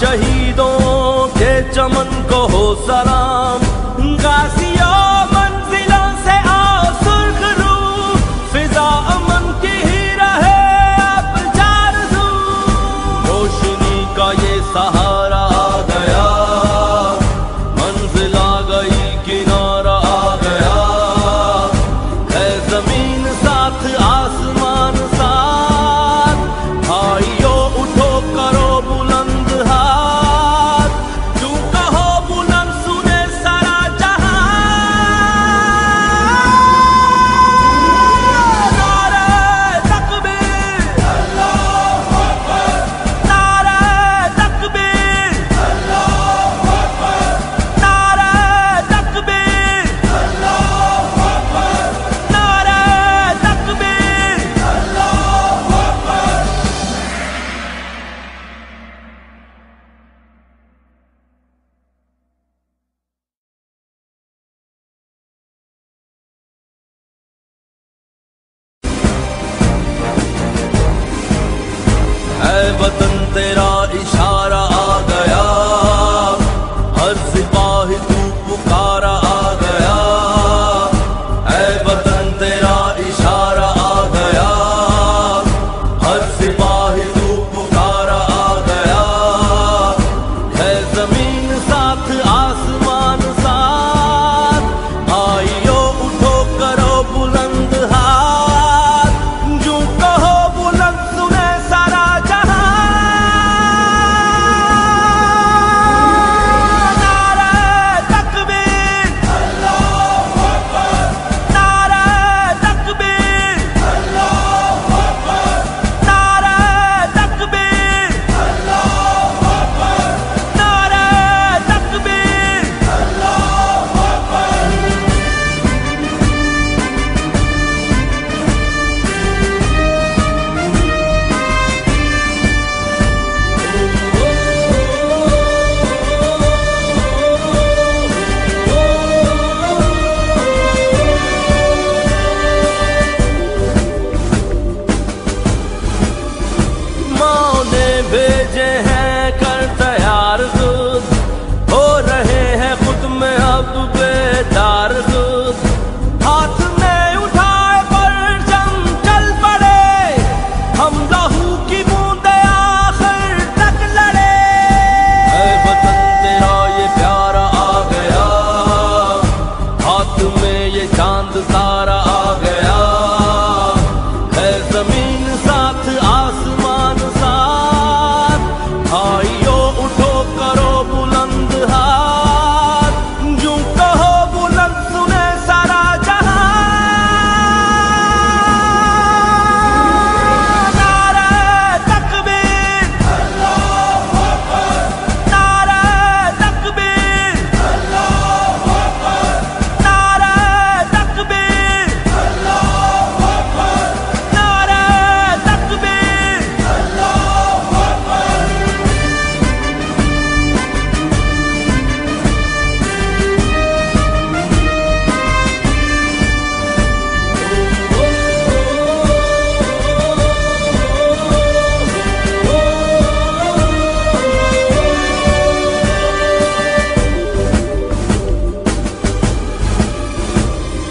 शहीदों के चमन को हो सरा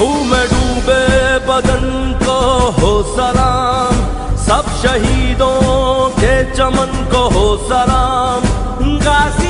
खूह में डूबे बदन को हो सलाम। सब शहीदों के चमन को हो सलाम। गाजी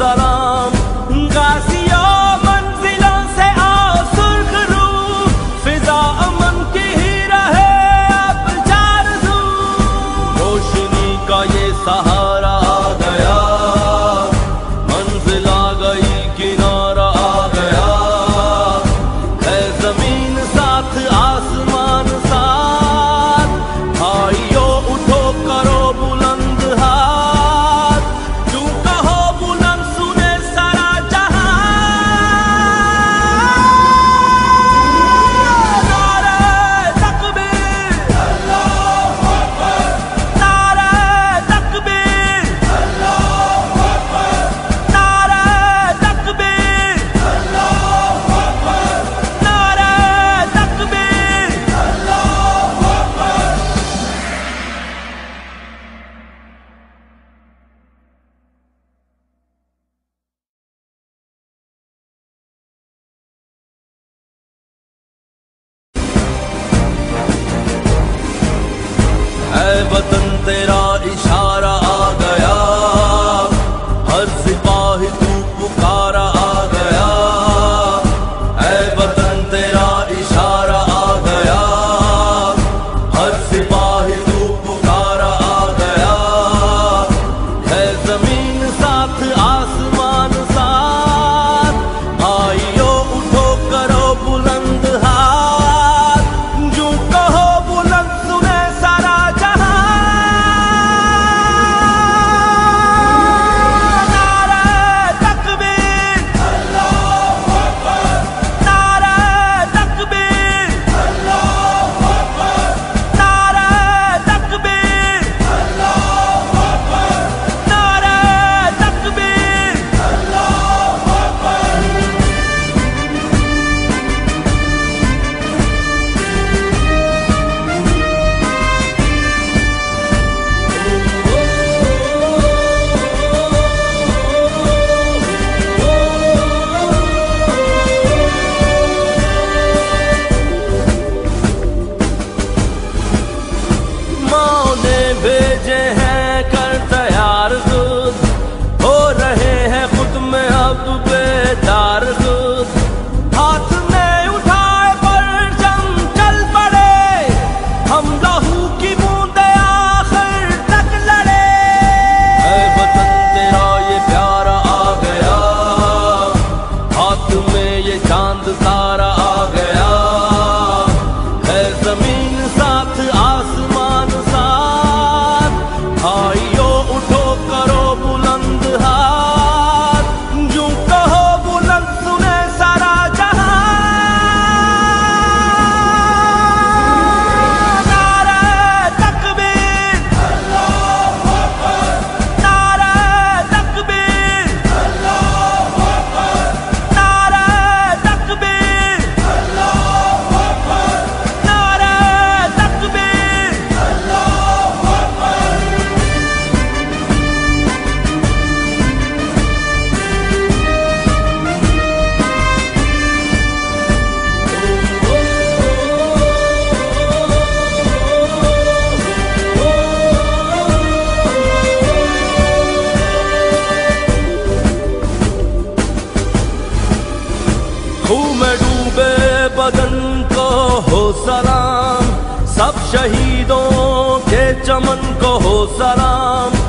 को है शहीदों के चमन को हो सलाम।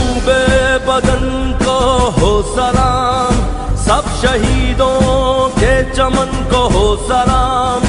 डूबे बदन को हो सलाम। सब शहीदों के चमन को हो सलाम।